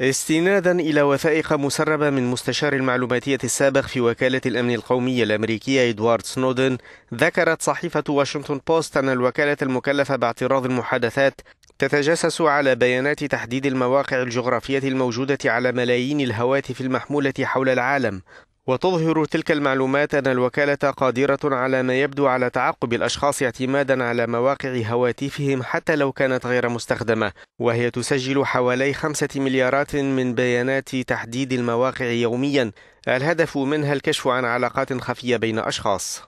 استنادا إلى وثائق مسربة من مستشار المعلوماتية السابق في وكالة الأمن القومي الأمريكية إدوارد سنودن ذكرت صحيفة واشنطن بوست أن الوكالة المكلفة باعتراض المحادثات تتجسس على بيانات تحديد المواقع الجغرافية الموجودة على ملايين الهواتف المحمولة حول العالم. وتظهر تلك المعلومات أن الوكالة قادرة على ما يبدو على تعقب الأشخاص اعتمادا على مواقع هواتفهم حتى لو كانت غير مستخدمة وهي تسجل حوالي خمسة مليارات من بيانات تحديد المواقع يوميا. الهدف منها الكشف عن علاقات خفية بين أشخاص.